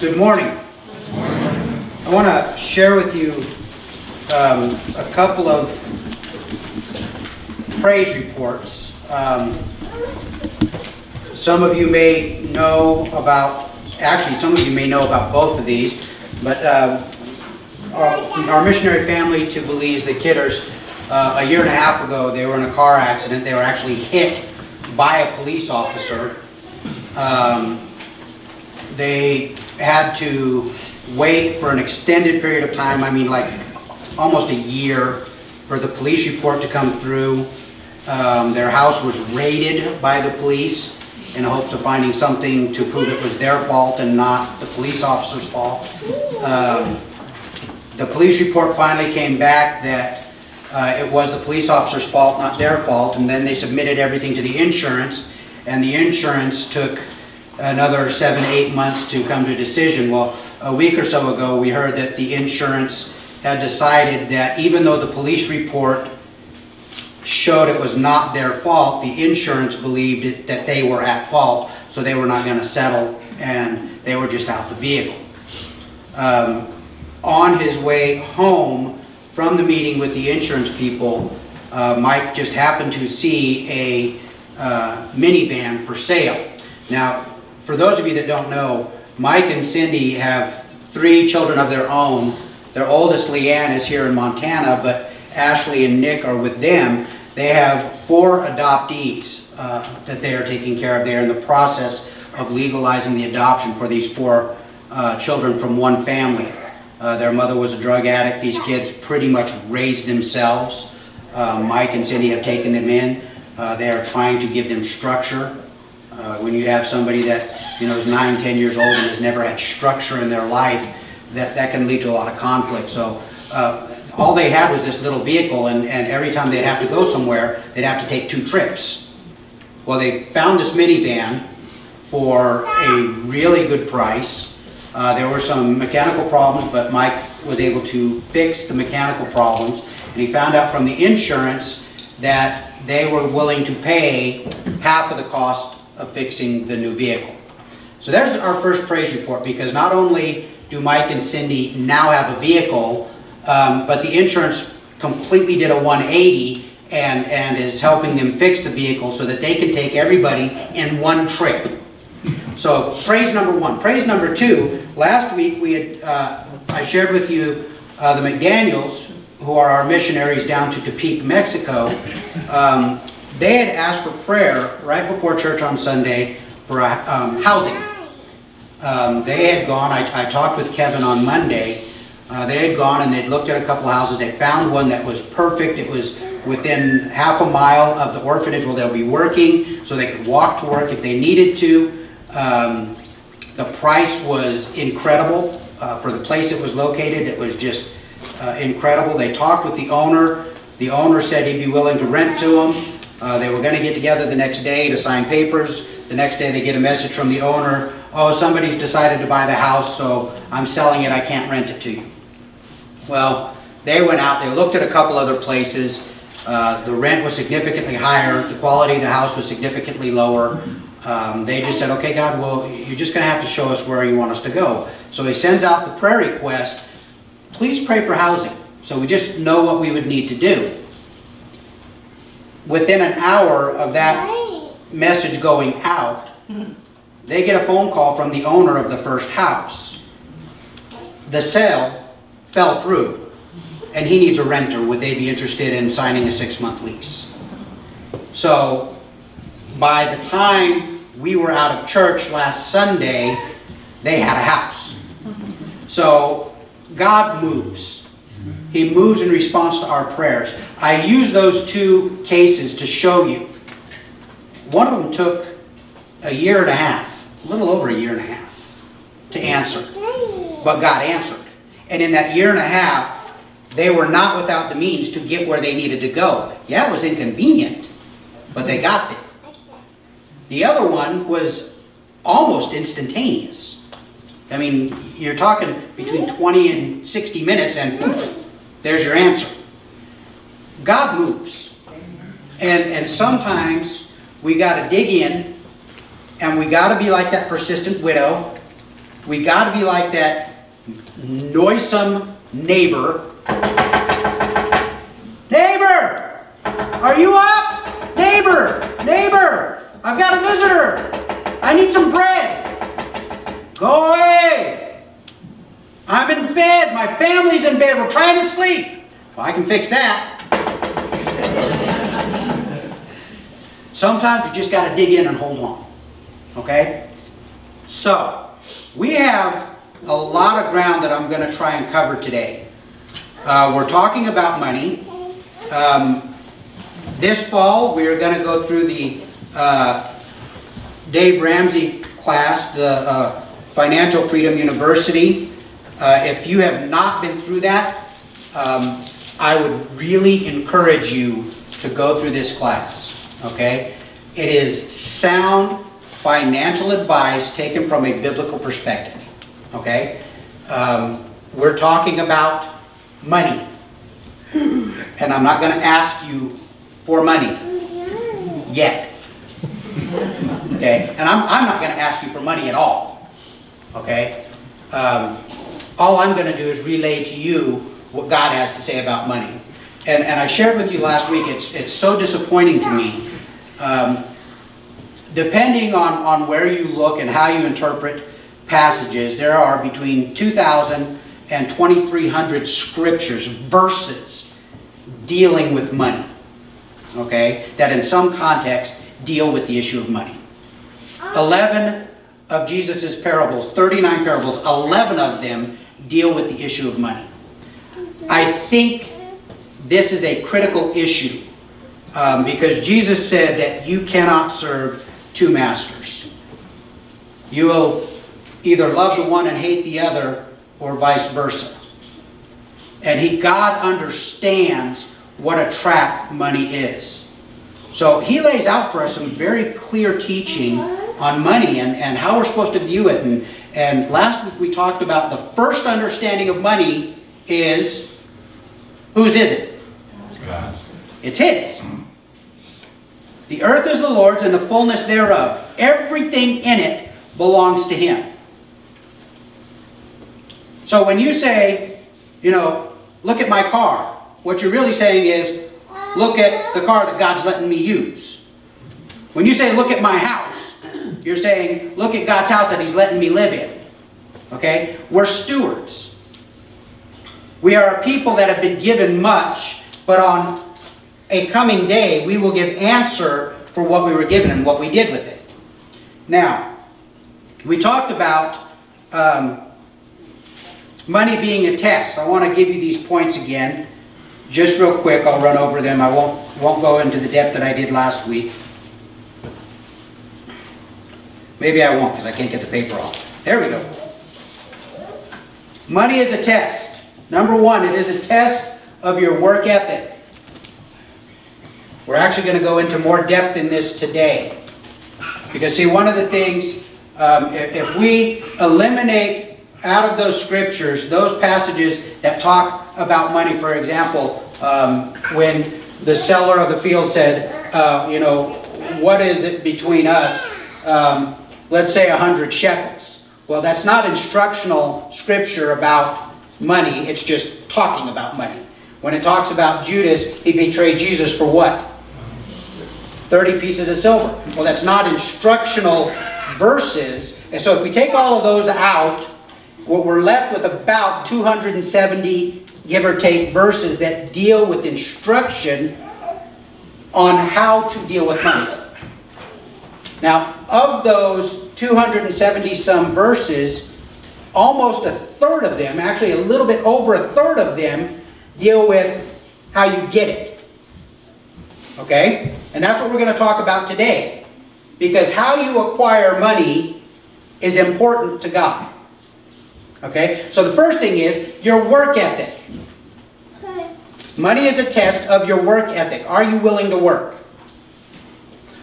Good morning. I want to share with you um, a couple of praise reports. Um, some of you may know about, actually, some of you may know about both of these, but uh, our, our, missionary family to Belize, the Kidders, uh, a year and a half ago, they were in a car accident. They were actually hit by a police officer. Um, they had to wait for an extended period of time, I mean like almost a year, for the police report to come through. Um, their house was raided by the police in hopes of finding something to prove it was their fault and not the police officer's fault. Um, the police report finally came back that uh, it was the police officer's fault, not their fault, and then they submitted everything to the insurance, and the insurance took another seven, eight months to come to a decision. Well, a week or so ago, we heard that the insurance had decided that even though the police report showed it was not their fault, the insurance believed that they were at fault, so they were not going to settle, and they were just out the vehicle. Um, on his way home from the meeting with the insurance people, uh, Mike just happened to see a uh, minivan for sale. Now, for those of you that don't know, Mike and Cindy have three children of their own. Their oldest, Leanne, is here in Montana, but Ashley and Nick are with them. They have four adoptees uh, that they are taking care of. They are in the process of legalizing the adoption for these four uh, children from one family. Uh, their mother was a drug addict. These kids pretty much raised themselves. Uh, Mike and Cindy have taken them in. Uh, they are trying to give them structure. Uh, when you have somebody that you know is nine, ten years old and has never had structure in their life, that, that can lead to a lot of conflict. So uh, all they had was this little vehicle, and, and every time they'd have to go somewhere, they'd have to take two trips. Well, they found this minivan for a really good price. Uh, there were some mechanical problems, but Mike was able to fix the mechanical problems, and he found out from the insurance that they were willing to pay half of the cost of fixing the new vehicle. So there's our first praise report because not only do Mike and Cindy now have a vehicle, um, but the insurance completely did a 180 and, and is helping them fix the vehicle so that they can take everybody in one trip. So praise number one. Praise number two, last week we had, uh, I shared with you uh, the McDaniels, who are our missionaries down to Tepic, Mexico. Um, they had asked for prayer right before church on Sunday for um, housing. Um, they had gone, I, I, talked with Kevin on Monday, uh, they had gone and they'd looked at a couple houses. They found one that was perfect. It was within half a mile of the orphanage where they'll be working, so they could walk to work if they needed to. Um, the price was incredible uh, for the place it was located. It was just uh, incredible. They talked with the owner. The owner said he'd be willing to rent to them. Uh, they were going to get together the next day to sign papers. The next day they get a message from the owner, oh, somebody's decided to buy the house, so I'm selling it, I can't rent it to you. Well, they went out, they looked at a couple other places. Uh, the rent was significantly higher, the quality of the house was significantly lower. Um, they just said, okay, God, well, you're just going to have to show us where you want us to go. So he sends out the prayer request, please pray for housing. So we just know what we would need to do within an hour of that message going out, they get a phone call from the owner of the first house. The sale fell through, and he needs a renter. Would they be interested in signing a six-month lease? So by the time we were out of church last Sunday, they had a house. So God moves. He moves in response to our prayers. I use those two cases to show you. One of them took a year and a half, a little over a year and a half, to answer. But God answered. And in that year and a half, they were not without the means to get where they needed to go. Yeah, it was inconvenient, but they got there. The other one was almost instantaneous. I mean, you're talking between 20 and 60 minutes and poof, there's your answer. God moves. And, and sometimes we got to dig in and we got to be like that persistent widow. We got to be like that noisome neighbor. Neighbor! Are you up? Neighbor! Neighbor! I've got a visitor! I need some bread! Go away! I'm in bed. My family's in bed. We're trying to sleep. Well, I can fix that. Sometimes you just got to dig in and hold on. Okay? So, we have a lot of ground that I'm going to try and cover today. Uh, we're talking about money. Um, this fall, we are going to go through the uh, Dave Ramsey class, the uh, Financial Freedom University. Uh, if you have not been through that, um, I would really encourage you to go through this class. Okay? It is sound financial advice taken from a biblical perspective. Okay? Um, we're talking about money. And I'm not going to ask you for money yet. Okay? And I'm, I'm not going to ask you for money at all. Okay? Um, all I'm going to do is relay to you what God has to say about money. And, and I shared with you last week, it's, it's so disappointing to me. Um, depending on, on where you look and how you interpret passages, there are between 2,000 and 2,300 scriptures, verses, dealing with money. Okay? That in some context deal with the issue of money. 11 of Jesus' parables, 39 parables, 11 of them deal with the issue of money. I think this is a critical issue um, because Jesus said that you cannot serve two masters. You will either love the one and hate the other or vice versa. And he, God understands what a trap money is. So he lays out for us some very clear teaching on money and, and how we're supposed to view it. And, and last week we talked about the first understanding of money is, whose is it? It's his. The earth is the Lord's and the fullness thereof. Everything in it belongs to him. So when you say, you know, look at my car, what you're really saying is, look at the car that God's letting me use. When you say, look at my house, you're saying, look at God's house that he's letting me live in. Okay? We're stewards. We are a people that have been given much, but on a coming day, we will give answer for what we were given and what we did with it. Now, we talked about um, money being a test. I want to give you these points again. Just real quick, I'll run over them. I won't, won't go into the depth that I did last week. Maybe I won't because I can't get the paper off. There we go. Money is a test. Number one, it is a test of your work ethic. We're actually going to go into more depth in this today. Because see, one of the things, um, if, we eliminate out of those scriptures, those passages that talk about money, for example, um, when the seller of the field said, uh, you know, what is it between us? Um, let's say a hundred shekels. Well, that's not instructional scripture about money. It's just talking about money. When it talks about Judas, he betrayed Jesus for what? 30 pieces of silver. Well, that's not instructional verses. And so if we take all of those out, what we're left with about 270, give or take, verses that deal with instruction on how to deal with money. Now, of those 270 some verses, almost a third of them, actually a little bit over a third of them, deal with how you get it. Okay? And that's what we're going to talk about today. Because how you acquire money is important to God. Okay? So the first thing is your work ethic. Money is a test of your work ethic. Are you willing to work?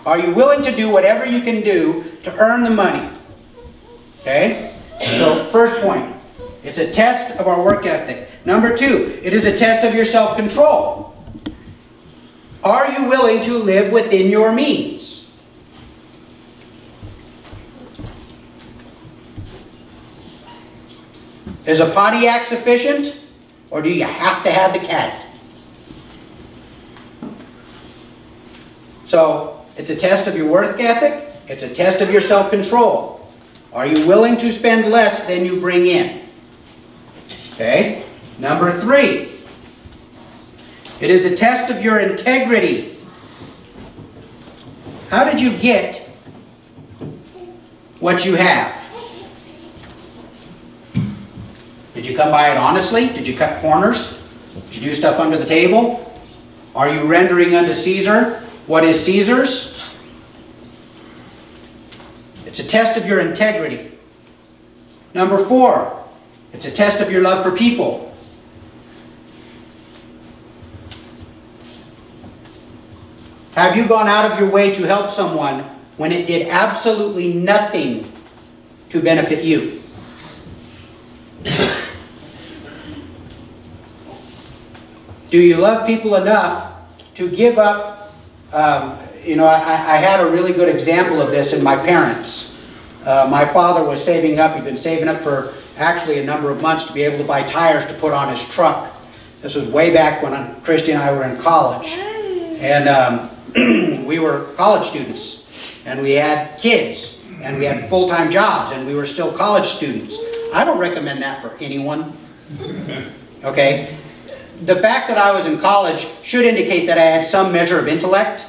Are you willing to do whatever you can do to earn the money? Okay? So, first point. It's a test of our work ethic. Number two, it is a test of your self-control. Are you willing to live within your means? Is a Pontiac sufficient? Or do you have to have the caddy? So, it's a test of your work ethic. It's a test of your self-control. Are you willing to spend less than you bring in? Okay? Number three. It is a test of your integrity. How did you get what you have? Did you come by it honestly? Did you cut corners? Did you do stuff under the table? Are you rendering unto Caesar what is Caesar's? It's a test of your integrity. Number four, it's a test of your love for people. Have you gone out of your way to help someone when it did absolutely nothing to benefit you? Do you love people enough to give up? Um, you know, I, I, had a really good example of this in my parents. Uh, my father was saving up. He'd been saving up for actually a number of months to be able to buy tires to put on his truck. This was way back when Christy and I were in college. And um, we were college students. And we had kids. And we had full-time jobs. And we were still college students. I don't recommend that for anyone. Okay? The fact that I was in college should indicate that I had some measure of intellect.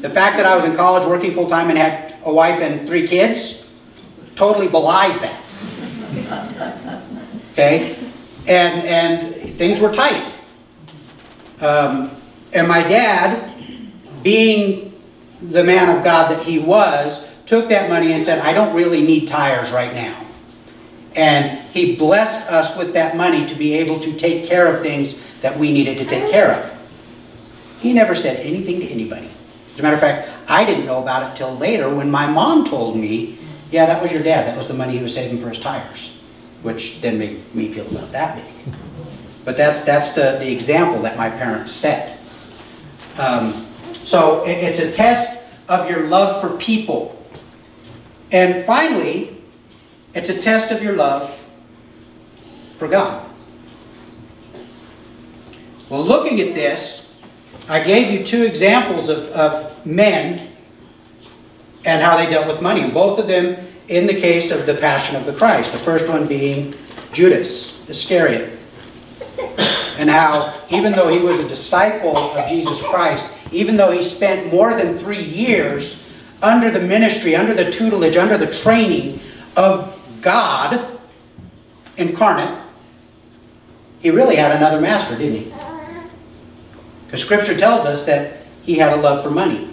The fact that I was in college working full-time and had a wife and three kids totally belies that. Okay? And, and things were tight. Um, and my dad, being the man of God that he was, took that money and said, I don't really need tires right now. And he blessed us with that money to be able to take care of things that we needed to take care of. He never said anything to anybody. As a matter of fact, I didn't know about it till later when my mom told me, yeah, that was your dad. That was the money he was saving for his tires. Which then made me feel about that big. But that's, that's the, the example that my parents set. Um, so it's a test of your love for people. And finally, it's a test of your love for God. Well, looking at this, I gave you two examples of, of men and how they dealt with money. Both of them in the case of the Passion of the Christ. The first one being Judas Iscariot. And how, even though he was a disciple of Jesus Christ, even though he spent more than three years under the ministry, under the tutelage, under the training of God incarnate, he really had another master, didn't he? Because Scripture tells us that he had a love for money.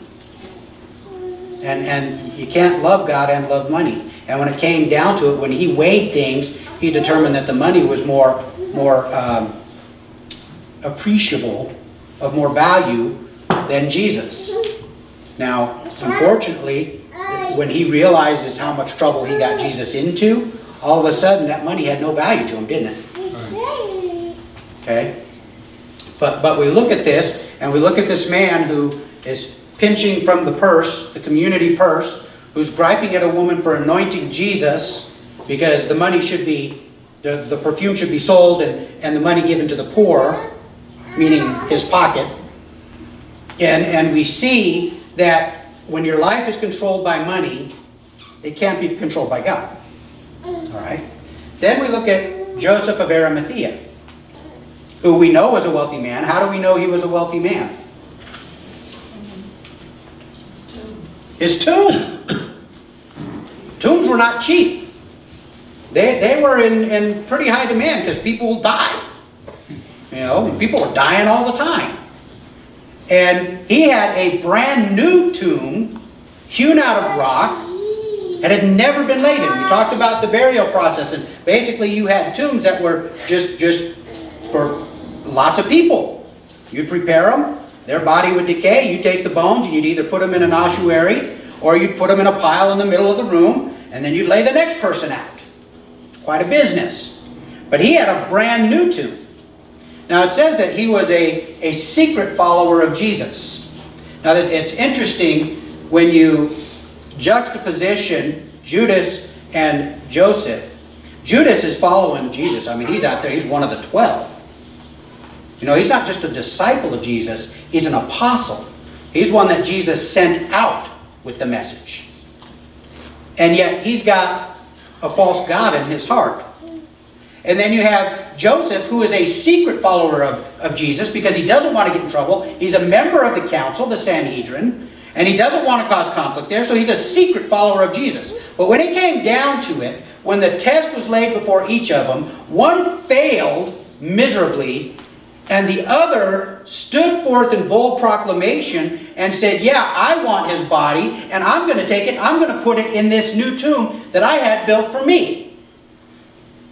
And, and you can't love God and love money. And when it came down to it, when he weighed things, he determined that the money was more, more um, appreciable, of more value than Jesus. Now, unfortunately, when he realizes how much trouble he got Jesus into, all of a sudden that money had no value to him, didn't it? Okay? But, but we look at this, and we look at this man who is pinching from the purse, the community purse, who's griping at a woman for anointing Jesus because the money should be, the, the perfume should be sold and, and the money given to the poor, meaning his pocket. And, and we see that when your life is controlled by money, it can't be controlled by God. All right? Then we look at Joseph of Arimathea, who we know was a wealthy man. How do we know he was a wealthy man? His tomb. Tombs were not cheap. They, they were in, in pretty high demand because people died. You know, people were dying all the time. And he had a brand new tomb hewn out of rock and had never been laid in. We talked about the burial process and basically you had tombs that were just, just for lots of people. You'd prepare them, their body would decay, You'd take the bones and you'd either put them in an ossuary or you'd put them in a pile in the middle of the room and then you'd lay the next person out. It's quite a business. But he had a brand new tomb. Now it says that he was a, a secret follower of Jesus. Now that it's interesting when you juxtaposition Judas and Joseph, Judas is following Jesus. I mean, he's out there, he's one of the twelve. You know, he's not just a disciple of Jesus, he's an apostle. He's one that Jesus sent out with the message. And yet, he's got a false God in his heart. And then you have Joseph, who is a secret follower of, of Jesus because he doesn't want to get in trouble. He's a member of the council, the Sanhedrin, and he doesn't want to cause conflict there, so he's a secret follower of Jesus. But when it came down to it, when the test was laid before each of them, one failed miserably, and the other stood forth in bold proclamation and said, Yeah, I want his body, and I'm going to take it, I'm going to put it in this new tomb that I had built for me.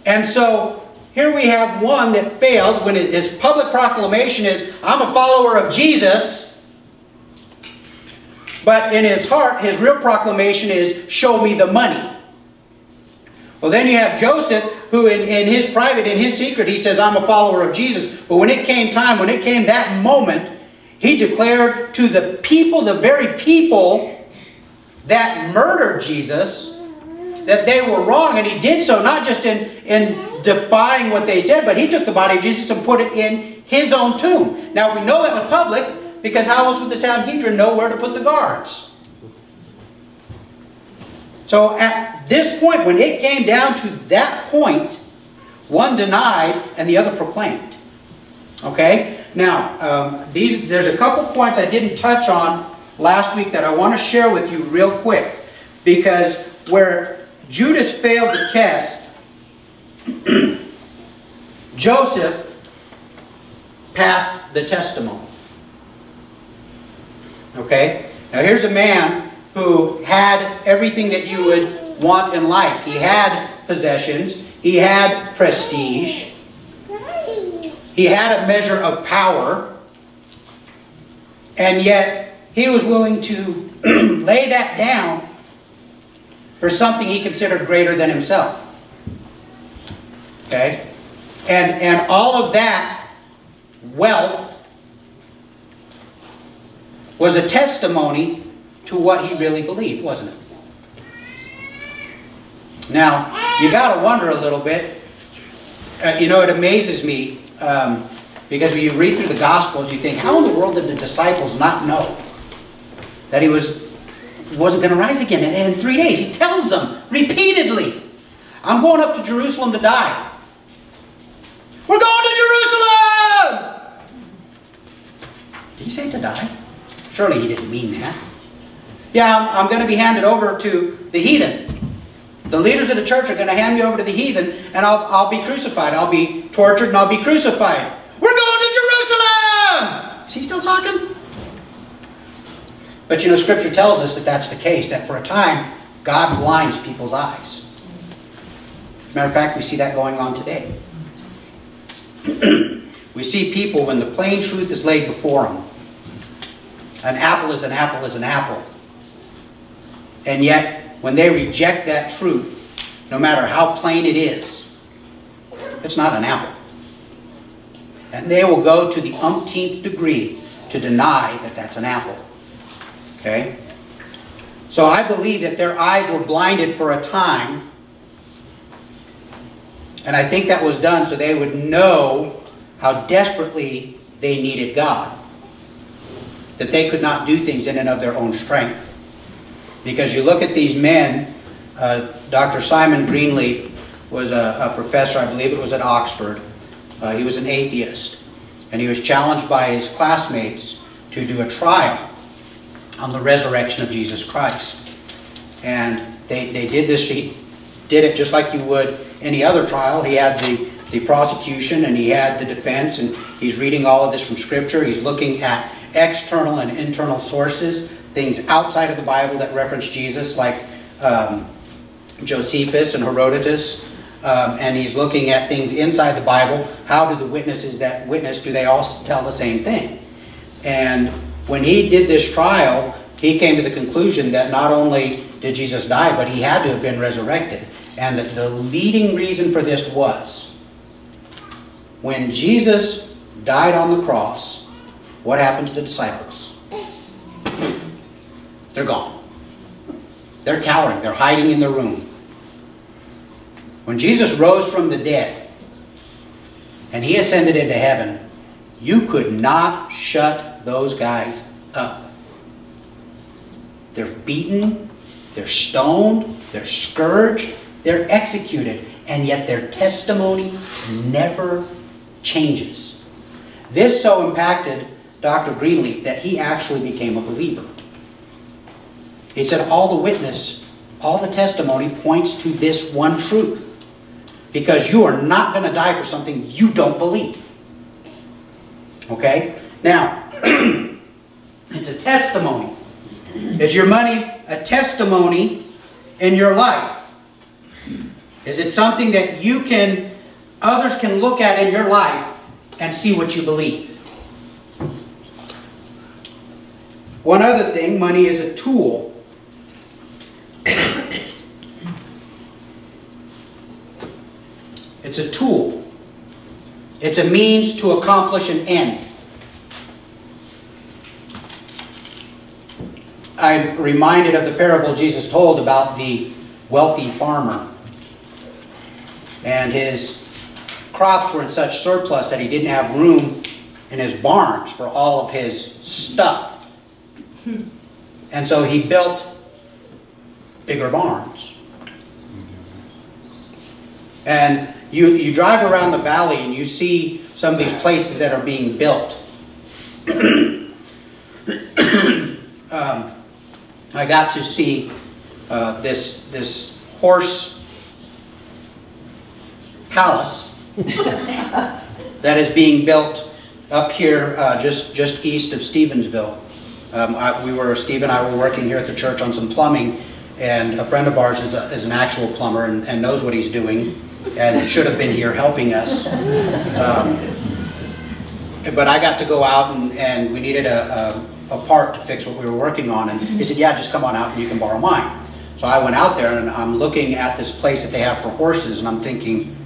And so here we have one that failed when his public proclamation is, I'm a follower of Jesus. But in his heart, his real proclamation is, show me the money. Well, then you have Joseph, who in, in his private, in his secret, he says, I'm a follower of Jesus. But when it came time, when it came that moment, he declared to the people, the very people that murdered Jesus, that they were wrong, and he did so not just in, in defying what they said, but he took the body of Jesus and put it in his own tomb. Now we know that was public, because how else would the Sanhedrin know where to put the guards? So at this point, when it came down to that point, one denied and the other proclaimed. Okay? Now, um, these there's a couple points I didn't touch on last week that I want to share with you real quick. Because where Judas failed the test. Joseph passed the testimony. Okay? Now here's a man who had everything that you would want in life. He had possessions. He had prestige. He had a measure of power. And yet, he was willing to lay that down for something he considered greater than himself. Okay? And, and all of that wealth was a testimony to what he really believed, wasn't it? Now, you got to wonder a little bit. Uh, you know, it amazes me um, because when you read through the Gospels, you think, how in the world did the disciples not know that he was wasn't going to rise again in, three days. He tells them repeatedly, I'm going up to Jerusalem to die. We're going to Jerusalem! Did he say to die? Surely he didn't mean that. Yeah, I'm, I'm going to be handed over to the heathen. The leaders of the church are going to hand me over to the heathen, and I'll, I'll be crucified. I'll be tortured, and I'll be crucified. We're going to Jerusalem! Is he still talking? But you know, Scripture tells us that that's the case, that for a time, God blinds people's eyes. Matter of fact, we see that going on today. we see people, when the plain truth is laid before them, an apple is an apple is an apple. And yet, when they reject that truth, no matter how plain it is, it's not an apple. And they will go to the umpteenth degree to deny that that's an apple. Okay? So I believe that their eyes were blinded for a time. And I think that was done so they would know how desperately they needed God. That they could not do things in and of their own strength. Because you look at these men, uh, Dr. Simon Greenleaf was a, a, professor, I believe it was at Oxford. Uh, he was an atheist. And he was challenged by his classmates to do a trial on the resurrection of Jesus Christ. And they, they did this, he did it just like you would any other trial. He had the, the prosecution and he had the defense and he's reading all of this from Scripture. He's looking at external and internal sources, things outside of the Bible that reference Jesus like um, Josephus and Herodotus. Um, and he's looking at things inside the Bible. How do the witnesses that witness, do they all tell the same thing? And when he did this trial, he came to the conclusion that not only did Jesus die, but he had to have been resurrected. And that the leading reason for this was when Jesus died on the cross, what happened to the disciples? They're gone. They're cowering. They're hiding in their room. When Jesus rose from the dead and he ascended into heaven, you could not shut those guys up. They're beaten, they're stoned, they're scourged, they're executed, and yet their testimony never changes. This so impacted Dr. Greenleaf that he actually became a believer. He said all the witness, all the testimony points to this one truth. Because you are not going to die for something you don't believe. Okay? Now, it's a testimony. Is your money a testimony in your life? Is it something that you can, others can look at in your life and see what you believe? One other thing, money is a tool. it's a tool. It's a means to accomplish an end. I'm reminded of the parable Jesus told about the wealthy farmer. And his crops were in such surplus that he didn't have room in his barns for all of his stuff. And so he built bigger barns. And you, you drive around the valley and you see some of these places that are being built. um, I got to see uh, this, this horse palace that is being built up here uh, just, just east of Stevensville. Um, I, we were, Steve and I were working here at the church on some plumbing, and a friend of ours is, a, is an actual plumber and, and knows what he's doing, and should have been here helping us. Um, but I got to go out, and, and we needed a, a, a part to fix what we were working on, and he mm-hmm. said, yeah, just come on out and you can borrow mine. So I went out there, and I'm looking at this place that they have for horses, and I'm thinking,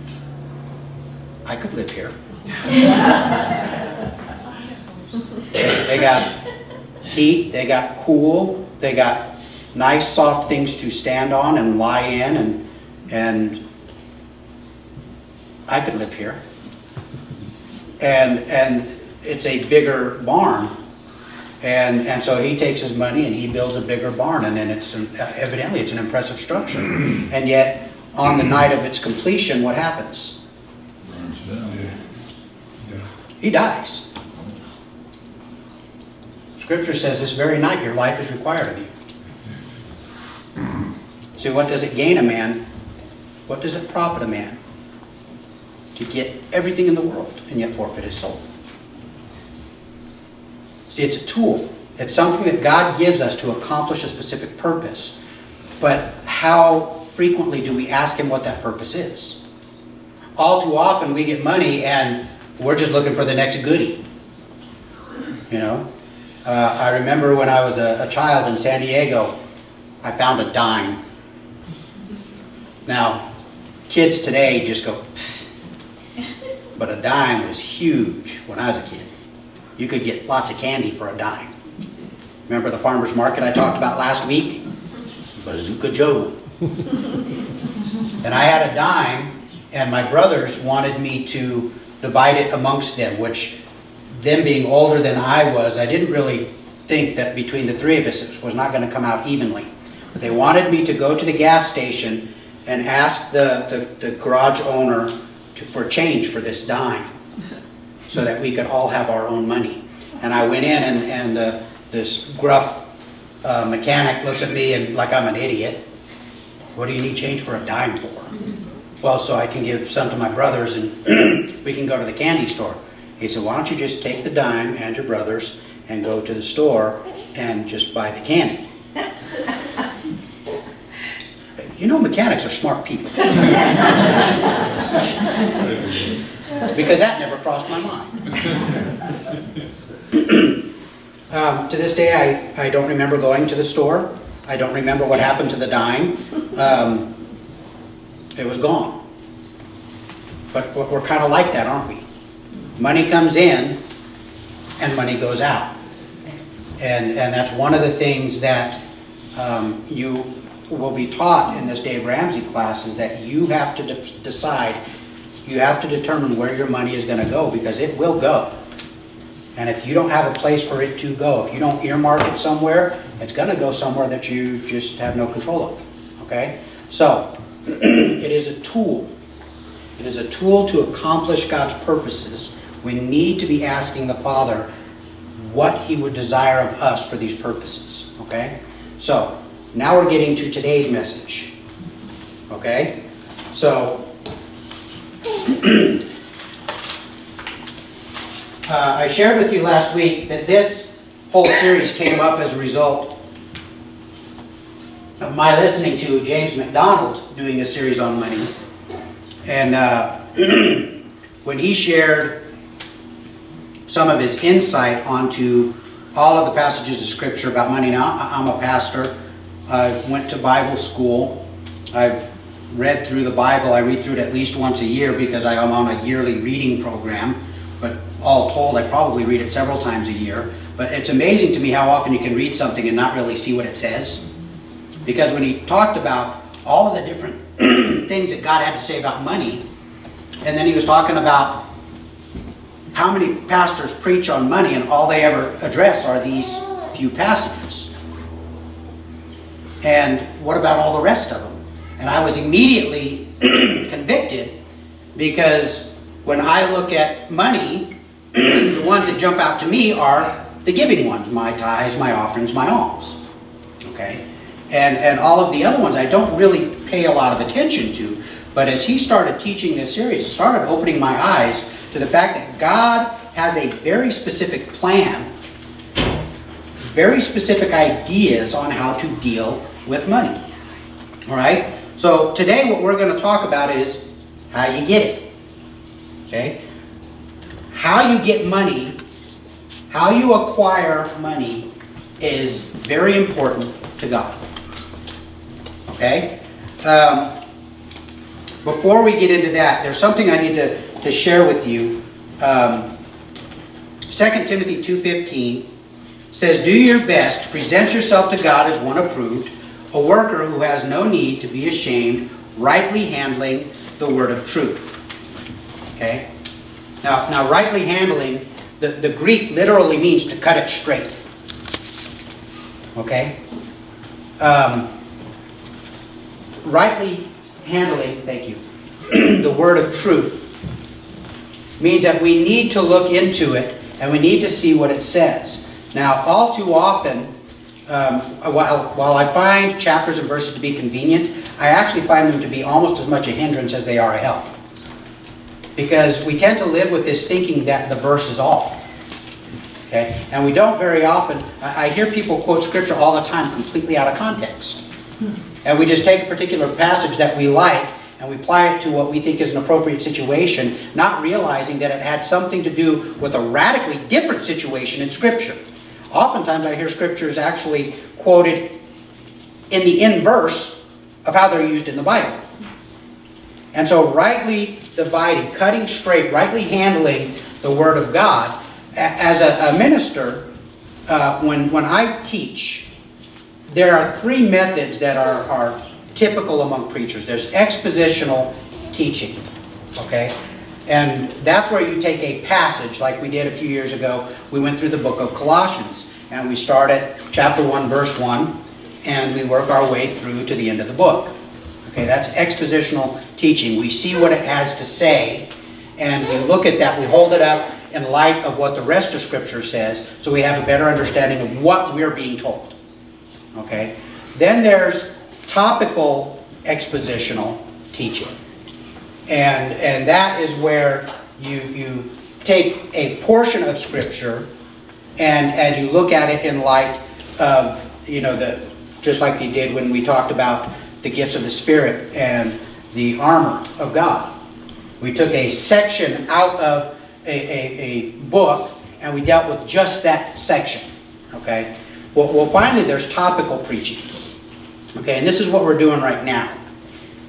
I could live here. they got heat, they got cool, they got nice soft things to stand on and lie in and and I could live here. And and it's a bigger barn. And and so he takes his money and he builds a bigger barn and then it's an, evidently it's an impressive structure. And yet on the night of its completion what happens? He dies. Scripture says this very night your life is required of you. See, what does it gain a man? What does it profit a man? To get everything in the world and yet forfeit his soul. See, it's a tool. It's something that God gives us to accomplish a specific purpose. But how frequently do we ask Him what that purpose is? All too often we get money and we're just looking for the next goodie. You know? Uh, I remember when I was a, a, child in San Diego, I found a dime. Now, kids today just go, but a dime was huge when I was a kid. You could get lots of candy for a dime. Remember the farmer's market I talked about last week? Bazooka Joe. and I had a dime, and my brothers wanted me to divide it amongst them, which them being older than I was, I didn't really think that between the three of us it was not going to come out evenly. But they wanted me to go to the gas station and ask the, the, the garage owner to, for change for this dime so that we could all have our own money. And I went in and, and uh, this gruff uh, mechanic looks at me and like I'm an idiot. What do you need change for a dime for? Well, so I can give some to my brothers and we can go to the candy store. He said, why don't you just take the dime and your brothers and go to the store and just buy the candy. You know mechanics are smart people. because that never crossed my mind. um, to this day, I, I don't remember going to the store. I don't remember what happened to the dime. Um, it was gone. But we're kind of like that, aren't we? Money comes in and money goes out. And, and that's one of the things that um, you will be taught in this Dave Ramsey class is that you have to de decide, you have to determine where your money is going to go because it will go. And if you don't have a place for it to go, if you don't earmark it somewhere, it's going to go somewhere that you just have no control of. Okay? So, it is a tool. It is a tool to accomplish God's purposes. We need to be asking the Father what He would desire of us for these purposes. Okay? So, now we're getting to today's message. Okay? So, Uh, I shared with you last week that this whole series came up as a result of my listening to James MacDonald doing a series on money. And uh, when he shared some of his insight onto all of the passages of Scripture about money. Now, I'm a pastor. I went to Bible school. I've read through the Bible. I read through it at least once a year because I am on a yearly reading program. But all told, I probably read it several times a year. But it's amazing to me how often you can read something and not really see what it says. Because when he talked about all of the different things that God had to say about money, and then he was talking about how many pastors preach on money and all they ever address are these few passages. And what about all the rest of them? And I was immediately convicted because when I look at money, the ones that jump out to me are the giving ones, my tithes, my offerings, my alms. Okay? And, and all of the other ones I don't really pay a lot of attention to. But as he started teaching this series, it started opening my eyes to the fact that God has a very specific plan, very specific ideas on how to deal with money. All right? So today what we're going to talk about is how you get it. Okay? How you get money, how you acquire money is very important to God. Okay? Um, before we get into that, there's something I need to, to share with you. Um, 2 Timothy 2.15 says, Do your best to present yourself to God as one approved, a worker who has no need to be ashamed, rightly handling the word of truth. Okay? Now, now rightly handling, the, the Greek literally means to cut it straight. Okay? Um, rightly handling, thank you, the word of truth means that we need to look into it and we need to see what it says. Now, all too often, um, while, while I find chapters and verses to be convenient, I actually find them to be almost as much a hindrance as they are a help. Because we tend to live with this thinking that the verse is all. Okay? And we don't very often, I, I hear people quote scripture all the time completely out of context. And we just take a particular passage that we like and we apply it to what we think is an appropriate situation, not realizing that it had something to do with a radically different situation in Scripture. Oftentimes I hear Scriptures actually quoted in the inverse of how they're used in the Bible. And so rightly dividing, cutting straight, rightly handling the Word of God, as a, a minister, uh, when, when I teach, there are three methods that are, are typical among preachers. There's expositional teaching, okay? And that's where you take a passage, like we did a few years ago. We went through the book of Colossians, and we start at chapter 1, verse 1, and we work our way through to the end of the book. Okay, that's expositional teaching. We see what it has to say, and we look at that, we hold it up in light of what the rest of Scripture says, so we have a better understanding of what we're being told. Okay? Then there's topical expositional teaching. And, and that is where you, you take a portion of Scripture and, and you look at it in light of, you know, the, just like you did when we talked about the gifts of the Spirit and the armor of God. We took a section out of a, a, a book and we dealt with just that section. Okay? Well, well, finally, there's topical preaching. Okay, and this is what we're doing right now.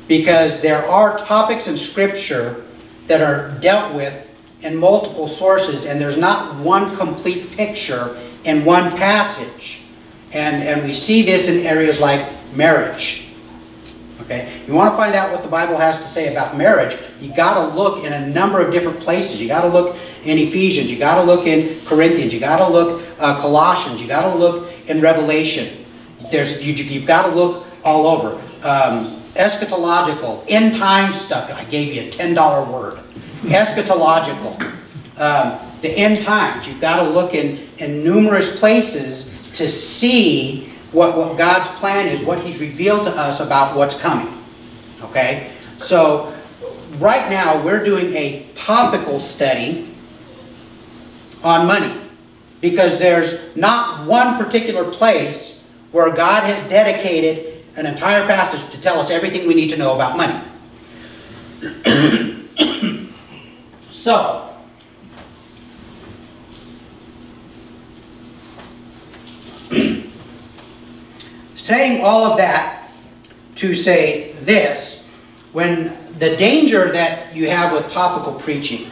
Because there are topics in Scripture that are dealt with in multiple sources, and there's not one complete picture in one passage. And, and we see this in areas like marriage, Okay? You want to find out what the Bible has to say about marriage, you got to look in a number of different places. You got to look in Ephesians, you got to look in Corinthians, you got to look uh, Colossians, you got to look in Revelation. There's you, you've got to look all over. Um, eschatological, end time stuff. I gave you a $10 word. Eschatological. Um, the end times. You've got to look in, in numerous places to see what, what God's plan is, what He's revealed to us about what's coming. Okay? So, right now, we're doing a topical study on money because there's not one particular place where God has dedicated an entire passage to tell us everything we need to know about money. so, saying all of that to say this, when the danger that you have with topical preaching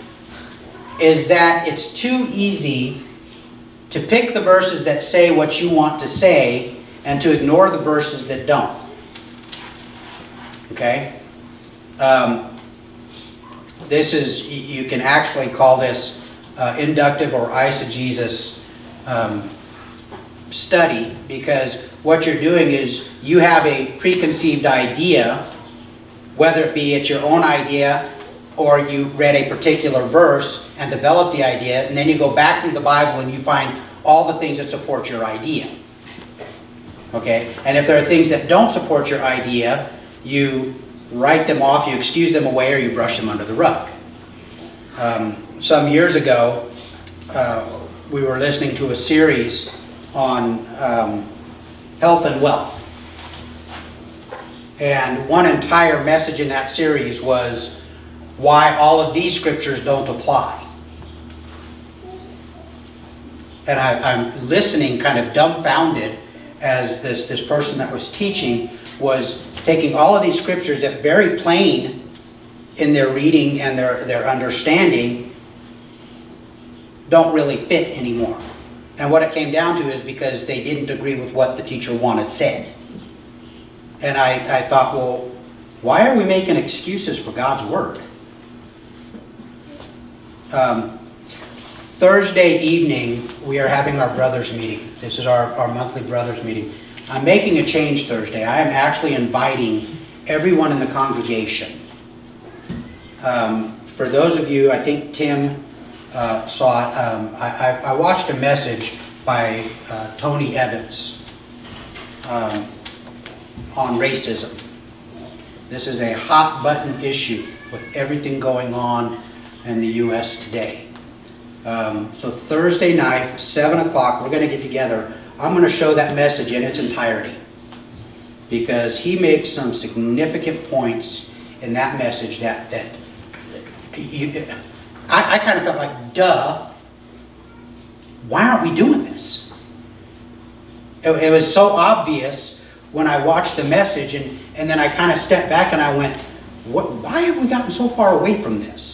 is that it's too easy to pick the verses that say what you want to say and to ignore the verses that don't. Okay? Um, this is, you can actually call this uh, inductive or eisegesis um, study because what you're doing is you have a preconceived idea, whether it be it's your own idea or you read a particular verse and develop the idea, and then you go back through the Bible and you find all the things that support your idea. Okay? And if there are things that don't support your idea, you write them off, you excuse them away, or you brush them under the rug. Um, some years ago, uh, we were listening to a series on um, health and wealth. And one entire message in that series was why all of these scriptures don't apply. And I, am listening kind of dumbfounded as this, this person that was teaching was taking all of these scriptures that very plain in their reading and their, their understanding don't really fit anymore. And what it came down to is because they didn't agree with what the teacher wanted said. And I, I thought, well, why are we making excuses for God's Word? Um, Thursday evening, we are having our brothers meeting. This is our, our monthly brothers meeting. I'm making a change Thursday. I am actually inviting everyone in the congregation. Um, for those of you, I think Tim uh, saw it. Um, I, I, watched a message by uh, Tony Evans um, on racism. This is a hot button issue with everything going on in the U.S. today. Um, so Thursday night, 7 o'clock, we're going to get together. I'm going to show that message in its entirety because he makes some significant points in that message that, that you, I, I kind of felt like, duh, why aren't we doing this? It, it was so obvious when I watched the message, and, and then I kind of stepped back and I went, what, why have we gotten so far away from this?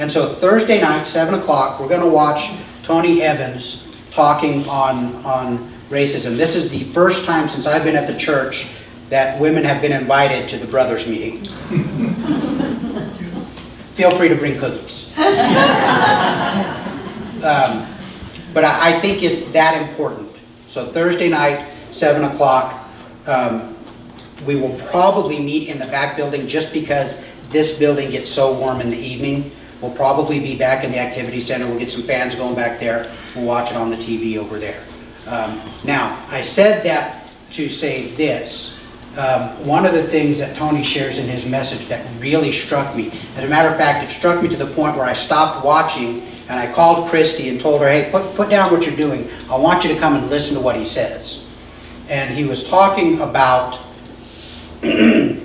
And so Thursday night, 7 o'clock, we're going to watch Tony Evans talking on, on racism. This is the first time since I've been at the church that women have been invited to the brothers meeting. Feel free to bring cookies. um, but I, I, think it's that important. So Thursday night, 7 o'clock, um, we will probably meet in the back building just because this building gets so warm in the evening. We'll probably be back in the activity center. We'll get some fans going back there. We'll watch it on the TV over there. Um, now, I said that to say this. Um, one of the things that Tony shares in his message that really struck me, as a matter of fact, it struck me to the point where I stopped watching and I called Christy and told her, hey, put, put down what you're doing. I want you to come and listen to what he says. And he was talking about, we,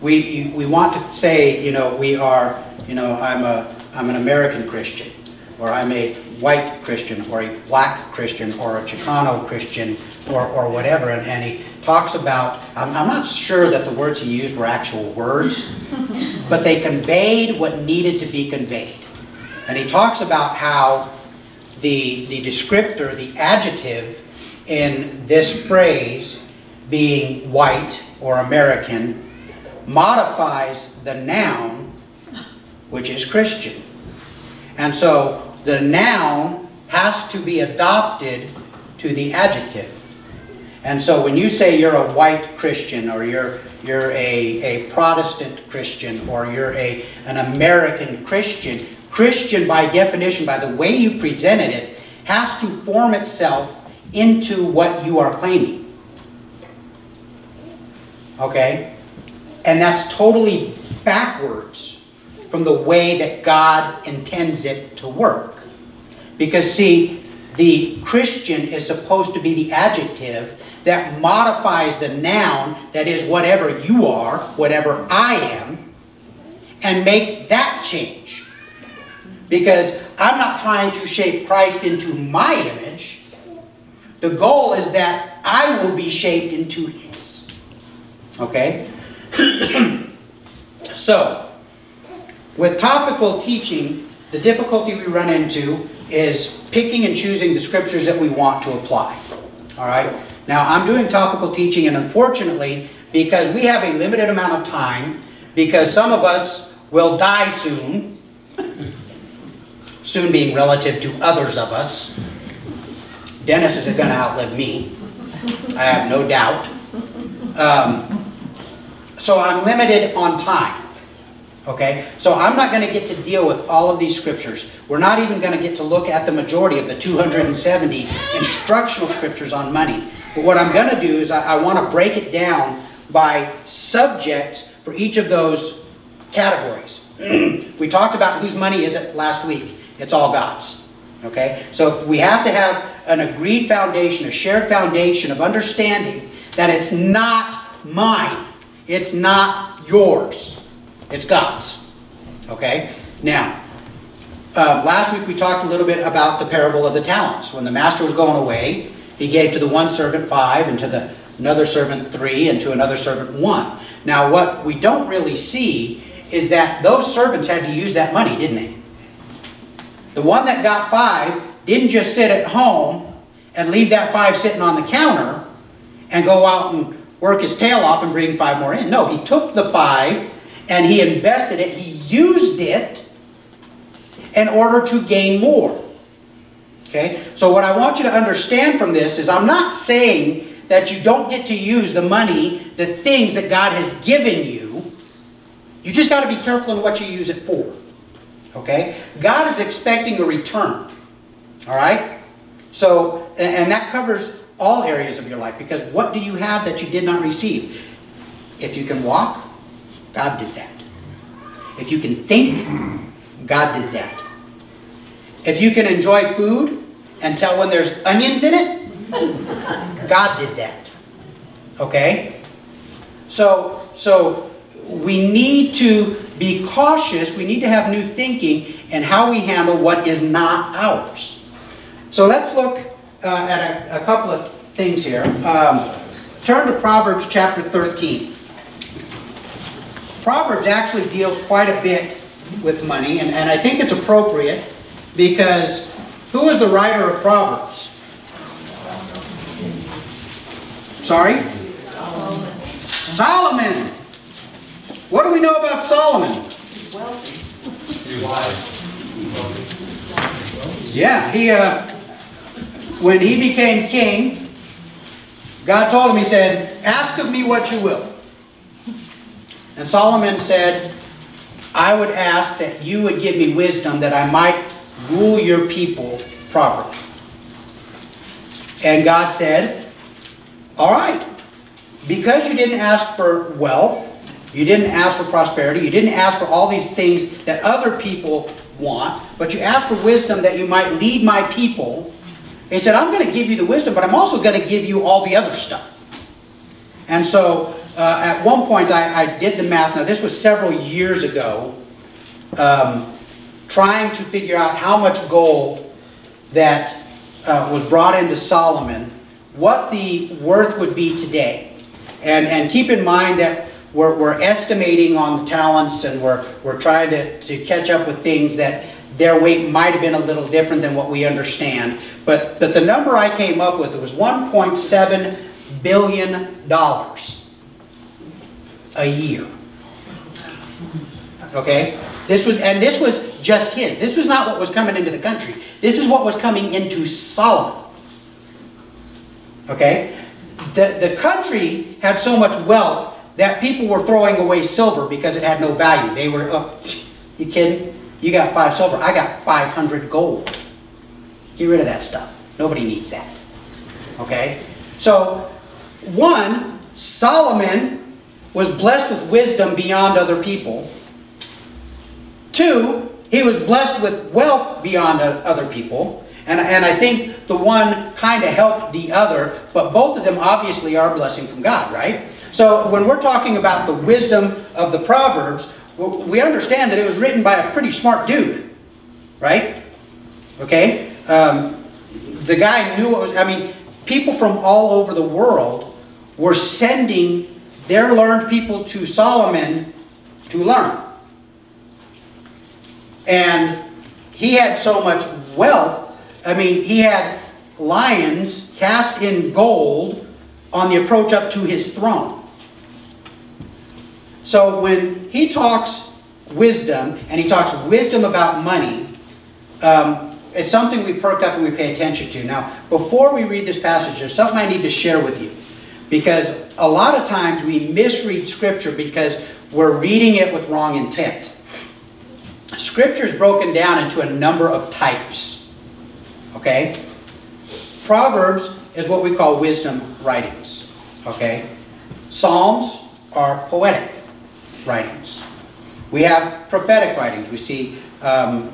we want to say, you know, we are, you know, I'm, a, I'm an American Christian, or I'm a white Christian, or a black Christian, or a Chicano Christian, or, or whatever. And, and he talks about, I'm, I'm not sure that the words he used were actual words, but they conveyed what needed to be conveyed. And he talks about how the, the descriptor, the adjective in this phrase being white or American modifies the noun, which is Christian. And so the noun has to be adopted to the adjective. And so when you say you're a white Christian or you're, you're a, a Protestant Christian or you're a, an American Christian, Christian by definition, by the way you presented it, has to form itself into what you are claiming. Okay? And that's totally backwards from the way that God intends it to work. Because, see, the Christian is supposed to be the adjective that modifies the noun that is whatever you are, whatever I am, and makes that change. Because I'm not trying to shape Christ into my image. The goal is that I will be shaped into his. Okay? so, with topical teaching, the difficulty we run into is picking and choosing the scriptures that we want to apply. All right? Now, I'm doing topical teaching, and unfortunately, because we have a limited amount of time, because some of us will die soon, soon being relative to others of us. Dennis is going to outlive me. I have no doubt. Um, so I'm limited on time. Okay? So I'm not going to get to deal with all of these scriptures. We're not even going to get to look at the majority of the 270 instructional scriptures on money. But what I'm going to do is I, I want to break it down by subjects for each of those categories. we talked about whose money is it last week. It's all God's. Okay? So we have to have an agreed foundation, a shared foundation of understanding that it's not mine. It's not yours. It's God's. Okay? Now, uh, last week we talked a little bit about the parable of the talents. When the master was going away, he gave to the one servant five, and to the another servant three, and to another servant one. Now, what we don't really see is that those servants had to use that money, didn't they? The one that got five didn't just sit at home and leave that five sitting on the counter and go out and work his tail off and bring five more in. No, he took the five and he invested it. He used it in order to gain more. Okay? So what I want you to understand from this is I'm not saying that you don't get to use the money, the things that God has given you. You just got to be careful in what you use it for. Okay? God is expecting a return. All right? So, and that covers all areas of your life because what do you have that you did not receive? If you can walk, God did that. If you can think, God did that. If you can enjoy food and tell when there's onions in it, God did that. Okay? So, so we need to be cautious. We need to have new thinking in how we handle what is not ours. So let's look uh, at a, a, couple of things here. Um, turn to Proverbs chapter 13. Proverbs actually deals quite a bit with money, and, and I think it's appropriate because who is the writer of Proverbs? Sorry? Solomon. Solomon. What do we know about Solomon? Was Yeah, he uh, when he became king, God told him, he said, ask of me what you will. And Solomon said, I would ask that you would give me wisdom that I might rule your people properly. And God said, all right, because you didn't ask for wealth, you didn't ask for prosperity, you didn't ask for all these things that other people want, but you asked for wisdom that you might lead my people. He said, I'm going to give you the wisdom, but I'm also going to give you all the other stuff. And so uh, at one point I, I, did the math, now this was several years ago, um, trying to figure out how much gold that uh, was brought into Solomon, what the worth would be today. And, and keep in mind that we're, we're estimating on the talents and we're, we're trying to, to catch up with things that their weight might have been a little different than what we understand. But, but the number I came up with it was $1.7 billion. A year. Okay? This was, and this was just his. This was not what was coming into the country. This is what was coming into Solomon. Okay? The, the country had so much wealth that people were throwing away silver because it had no value. They were, oh, you kidding? You got five silver. I got 500 gold. Get rid of that stuff. Nobody needs that. Okay? So, one, Solomon was blessed with wisdom beyond other people. Two, he was blessed with wealth beyond other people. And, and I think the one kind of helped the other, but both of them obviously are blessing from God, right? So when we're talking about the wisdom of the Proverbs, we understand that it was written by a pretty smart dude, right? Okay? Um, the guy knew what was, I mean, people from all over the world were sending their learned people to Solomon to learn. And he had so much wealth. I mean, he had lions cast in gold on the approach up to his throne. So when he talks wisdom, and he talks wisdom about money, um, it's something we perk up and we pay attention to. Now, before we read this passage, there's something I need to share with you. Because a lot of times we misread Scripture because we're reading it with wrong intent. Scripture is broken down into a number of types. Okay? Proverbs is what we call wisdom writings. Okay? Psalms are poetic writings. We have prophetic writings. We see um,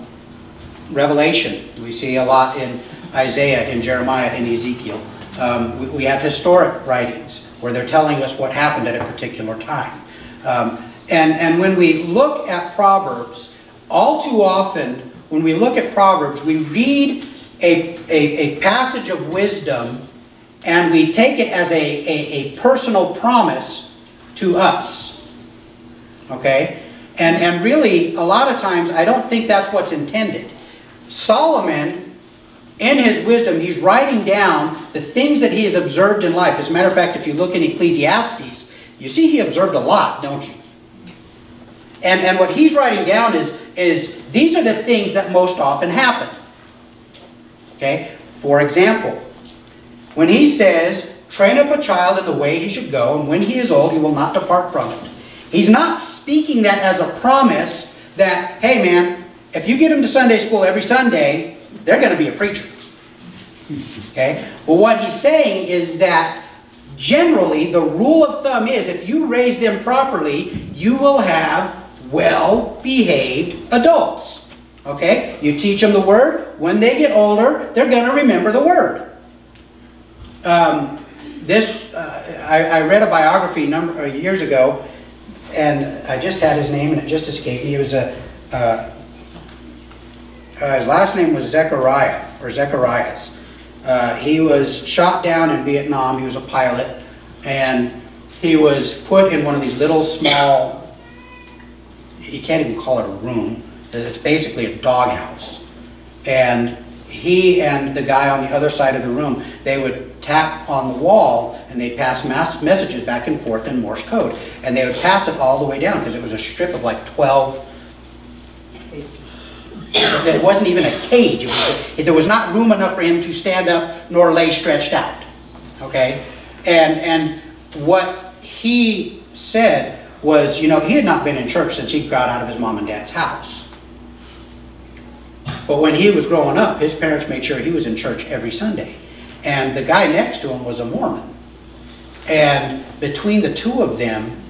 Revelation. We see a lot in Isaiah, in Jeremiah, in Ezekiel. Um, we, we, have historic writings where they're telling us what happened at a particular time. Um, and, and when we look at Proverbs, all too often, when we look at Proverbs, we read a, a, a passage of wisdom and we take it as a, a, a personal promise to us. Okay? And, and really, a lot of times, I don't think that's what's intended. Solomon, in his wisdom, he's writing down the things that he has observed in life. As a matter of fact, if you look in Ecclesiastes, you see he observed a lot, don't you? And, and what he's writing down is is these are the things that most often happen. Okay? For example, when he says, train up a child in the way he should go, and when he is old, he will not depart from it. He's not speaking that as a promise that, hey man, if you get him to Sunday school every Sunday, they're going to be a preacher. Okay? Well, what he's saying is that generally the rule of thumb is if you raise them properly, you will have well-behaved adults. Okay? You teach them the word. When they get older, they're going to remember the word. Um, this, uh, I, I, read a biography number uh, years ago, and I just had his name, and it just escaped me. He was a, uh, uh, his last name was Zechariah, or Zecharias. Uh, he was shot down in Vietnam. He was a pilot, and he was put in one of these little small you can't even call it a room. It's basically a doghouse. And he and the guy on the other side of the room, they would tap on the wall and they'd pass messages back and forth in Morse code. And they would pass it all the way down because it was a strip of like 12 it wasn't even a cage. Was, there was not room enough for him to stand up nor lay stretched out. Okay? And, and what he said was, you know, he had not been in church since he got out of his mom and dad's house. But when he was growing up, his parents made sure he was in church every Sunday. And the guy next to him was a Mormon. And between the two of them,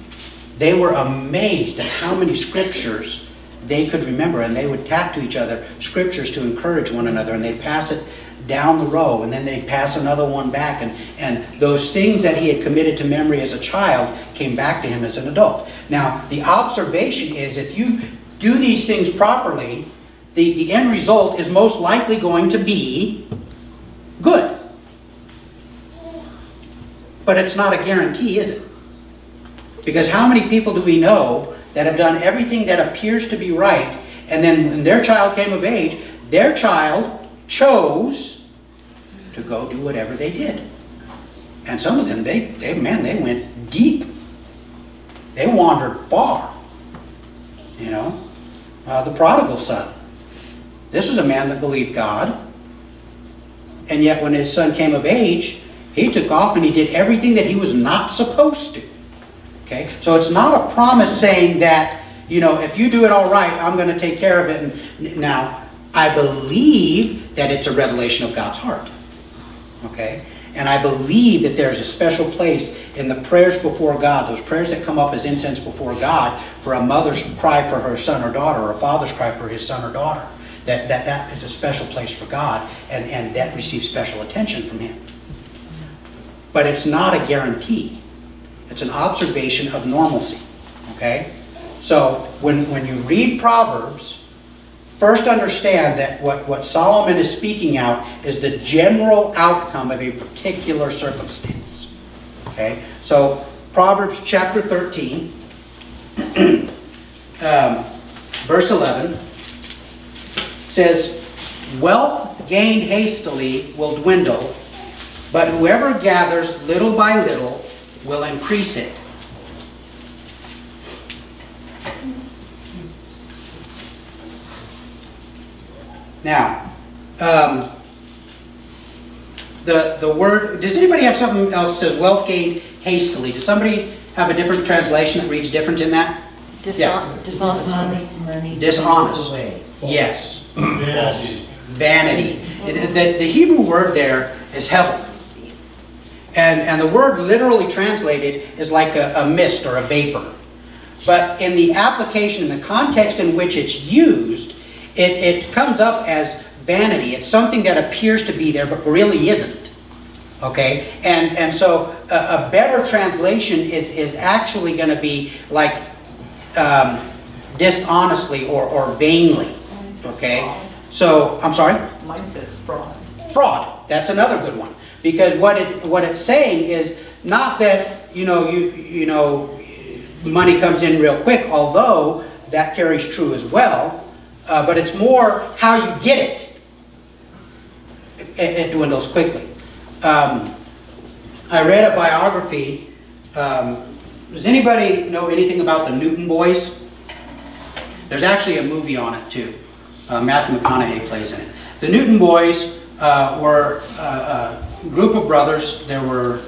they were amazed at how many scriptures they could remember. And they would tap to each other scriptures to encourage one another. And they'd pass it down the row and then they'd pass another one back and, and those things that he had committed to memory as a child came back to him as an adult. Now the observation is if you do these things properly, the, the end result is most likely going to be good. But it's not a guarantee, is it? Because how many people do we know that have done everything that appears to be right and then when their child came of age, their child chose to go do whatever they did. And some of them, they, they man, they went deep. they wandered far. You know, uh, the prodigal son. This was a man that believed God. And yet when his son came of age, he took off and he did everything that he was not supposed to. Okay? So it's not a promise saying that, you know, if you do it all right, I'm going to take care of it. And now, I believe that it's a revelation of God's heart. Okay? And I believe that there's a special place in the prayers before God, those prayers that come up as incense before God, for a mother's cry for her son or daughter, or a father's cry for his son or daughter. That, that, that is a special place for God, and, and that receives special attention from Him. But it's not a guarantee. It's an observation of normalcy. Okay? So when, when you read Proverbs, first understand that what, what Solomon is speaking out is the general outcome of a particular circumstance. Okay? So Proverbs chapter 13, um, verse 11 says, Wealth gained hastily will dwindle, but whoever gathers little by little will increase it. Now, um, the, the word, does anybody have something else that says wealth gained hastily? Does somebody have a different translation that reads different in that? Yeah. Dishonest, dishonest money. money. Dishonest. Away. Yes. Yes. vanity. The, the- the Hebrew word there is hevel. And, and the word literally translated is like a, a mist or a vapor. But in the application, in the context in which it's used, it, it comes up as vanity. It's something that appears to be there but really isn't. Okay? And, and so a, a better translation is, is actually going to be like um, dishonestly or, or vainly. Okay? So, I'm sorry? Mine says fraud. fraud. That's another good one. Because what it what it's saying is not that you know you you know money comes in real quick, although that carries true as well. Uh, but it's more how you get it. It, it dwindles quickly. Um, I read a biography. Um, does anybody know anything about the Newton Boys? There's actually a movie on it too. Uh, Matthew McConaughey plays in it. The Newton Boys uh, were uh, a group of brothers. There were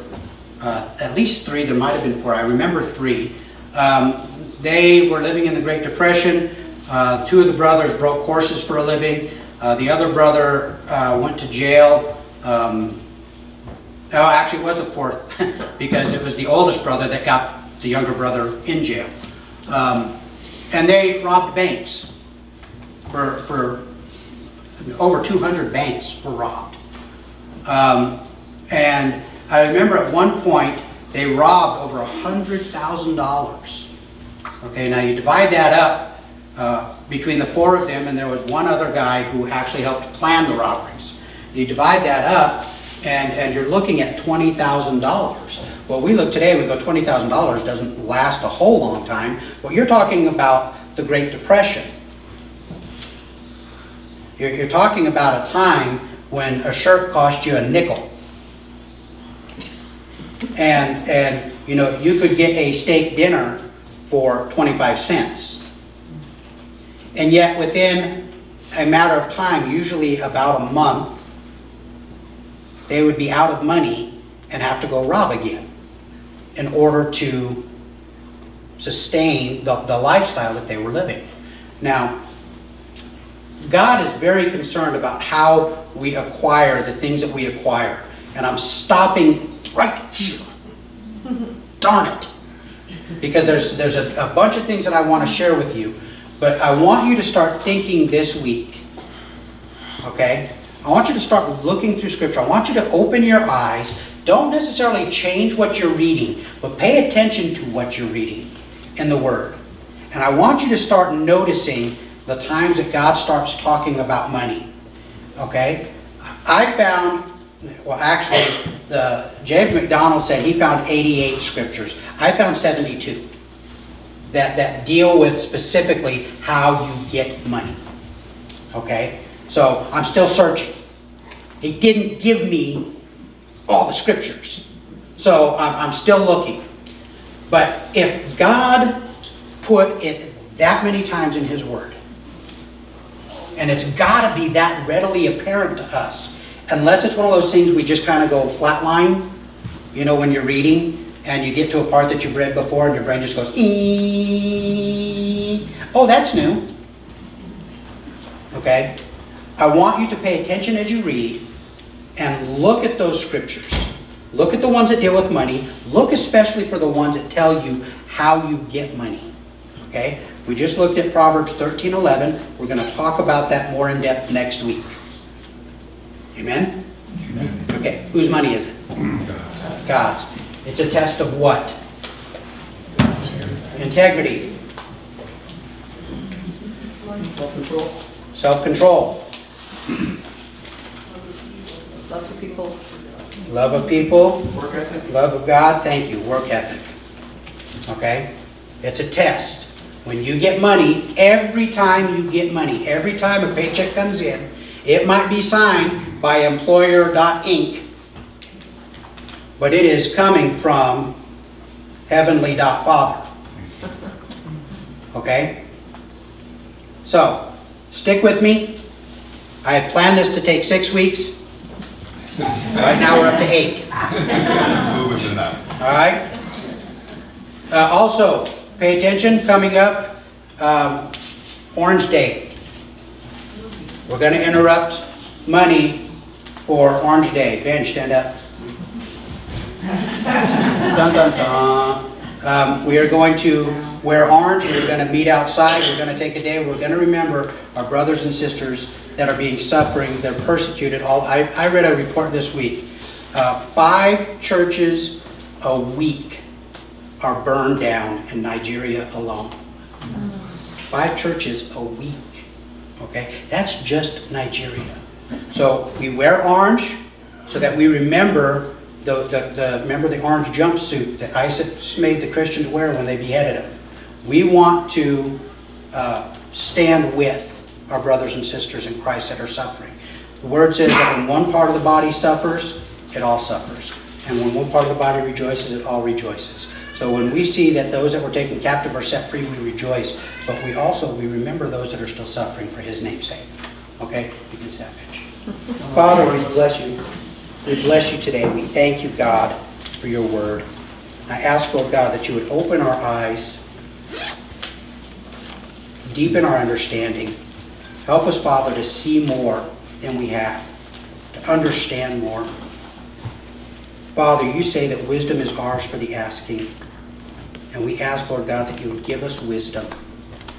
uh, at least three. There might have been four. I remember three. Um, they were living in the Great Depression. Uh, two of the brothers broke horses for a living. Uh, the other brother uh, went to jail. Um, oh, actually, it was a fourth because it was the oldest brother that got the younger brother in jail. Um, and they robbed banks for, for over 200 banks were robbed. Um, and I remember at one point they robbed over $100,000. Okay, now you divide that up uh, between the four of them, and there was one other guy who actually helped plan the robberies. You divide that up, and, and you're looking at $20,000. Well, we look today, we go $20,000 doesn't last a whole long time. Well, you're talking about the Great Depression. You're, you're talking about a time when a shirt cost you a nickel. And, and, you know, you could get a steak dinner for 25 cents. And yet within a matter of time, usually about a month, they would be out of money and have to go rob again in order to sustain the, the lifestyle that they were living. Now, God is very concerned about how we acquire the things that we acquire. And I'm stopping right here. Darn it. Because there's, there's a, a bunch of things that I want to share with you. But I want you to start thinking this week. Okay? I want you to start looking through Scripture. I want you to open your eyes. Don't necessarily change what you're reading, but pay attention to what you're reading in the Word. And I want you to start noticing the times that God starts talking about money. Okay? I found, well, actually, the James MacDonald said he found 88 scriptures. I found 72 that, that deal with specifically how you get money. Okay? So I'm still searching. He didn't give me all the scriptures. So I'm, I'm still looking. But if God put it that many times in His Word, and it's got to be that readily apparent to us, unless it's one of those things we just kind of go flatline, you know, when you're reading, and you get to a part that you've read before, and your brain just goes, oh, that's new. Okay? I want you to pay attention as you read and look at those scriptures. Look at the ones that deal with money. Look especially for the ones that tell you how you get money. Okay? We just looked at Proverbs 13, 11. We're going to talk about that more in depth next week. Amen? Okay, whose money is it? God's. It's a test of what? Integrity. Self-control. Self-control. Love of people. Love of people. Work ethic. Love of God, thank you, work ethic. Okay? It's a test. When you get money, every time you get money, every time a paycheck comes in, it might be signed by employer.inc, but it is coming from heavenly.father. Okay? So, stick with me. I had planned this to take six weeks. Right now, we're up to eight. Moving to that. All right? Uh, Also, pay attention, coming up, um, Orange Day. We're going to interrupt money for Orange Day. Ben, stand up. Dun, dun, dun. Um, We are going to wear orange, we're going to meet outside, we're going to take a day, we're going to remember our brothers and sisters that are being suffering, they're persecuted. All I I read a report this week. Uh, Five churches a week are burned down in Nigeria alone. Five churches a week. Okay? That's just Nigeria. So we wear orange so that we remember the, the, the remember the orange jumpsuit that ISIS made the Christians wear when they beheaded them. We want to uh, stand with our brothers and sisters in Christ that are suffering. The word says that when one part of the body suffers, it all suffers. And when one part of the body rejoices, it all rejoices. So when we see that those that were taken captive are set free, we rejoice. But we also, we remember those that are still suffering for his name's sake. Okay? You can stand, Mitch. Father, we bless you. We bless you today. We thank you, God, for your word. I ask, Lord God, that you would open our eyes, deepen our understanding. Help us, Father, to see more than we have, to understand more. Father, you say that wisdom is ours for the asking. And we ask, Lord God, that you would give us wisdom.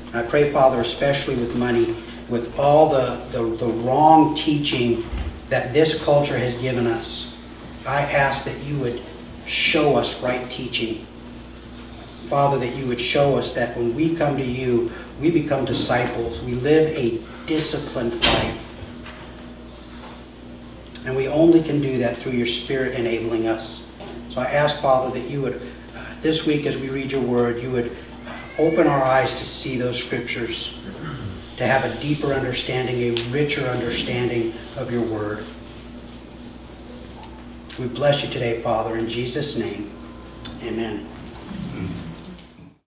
And I pray, Father, especially with money, with all the, the, the wrong teaching that this culture has given us, I ask that you would show us right teaching. Father, that you would show us that when we come to you, we become disciples. We live a disciplined life. And we only can do that through your Spirit enabling us. So I ask, Father, that you would, this week as we read your word, you would open our eyes to see those scriptures, to have a deeper understanding, a richer understanding of your word. We bless you today, Father, in Jesus' name. Amen.